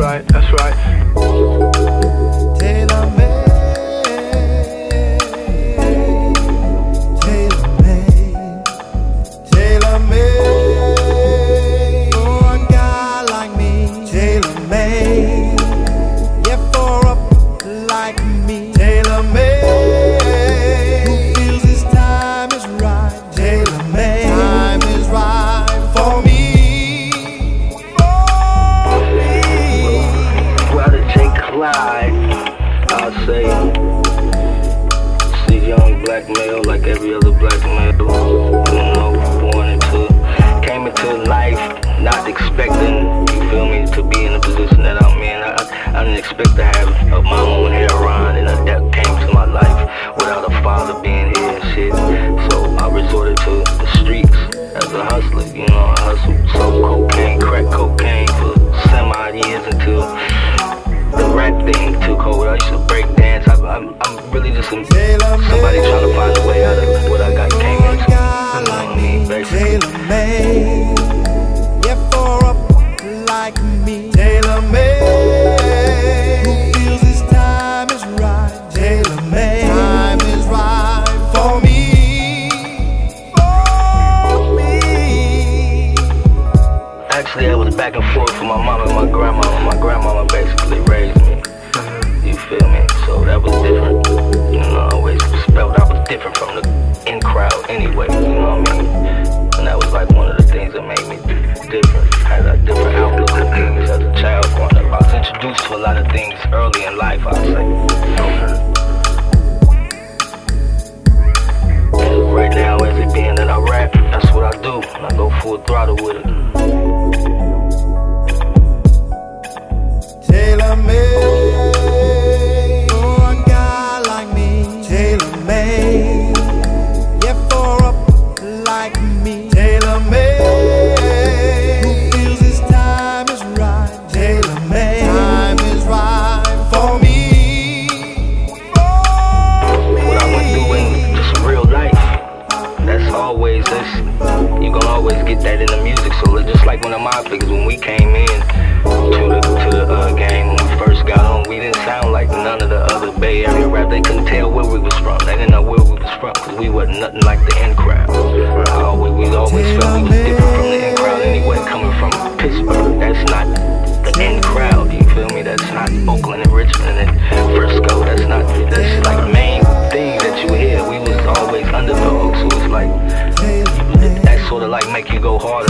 right, that's right. Male like every other black male, you know, born into, came into life not expecting, you feel me, to be in the position that I'm in. I, I didn't expect to have my own hair on and that came to my life without a father being here and shit. So I resorted to the streets as a hustler, you know, I hustled, sold cocaine, crack cocaine for semi years until the rap thing took hold. I used to break I'm, I'm really just some, somebody trying to find a way out of what I got came into. You know what I mean? Basically. Yeah, for a like me. Taylor made. Who feels time is right? Taylor made. Time is right for me. For me. Actually, I was back and forth with my mom and my grandma. My grandmama basically raised me. You feel me? So that was different. You know, I always felt I was different from the in crowd anyway. You know what I mean? And that was like one of the things that made me different. Had a different outlook on things as a child growing up. I was introduced to a lot of things early in life, I'd say. always listen. You always get that in the music. So it's just like one of my figures when we came in to the to the uh, game when we first got on, we didn't sound like none of the other Bay Area rap. They couldn't tell where we was from. They didn't know where we was from because we wasn't nothing like the in crowd. We always felt we was different from the in crowd anyway. Coming from Pittsburg, that's not the in crowd. You feel me? That's not Oakland. make you go harder.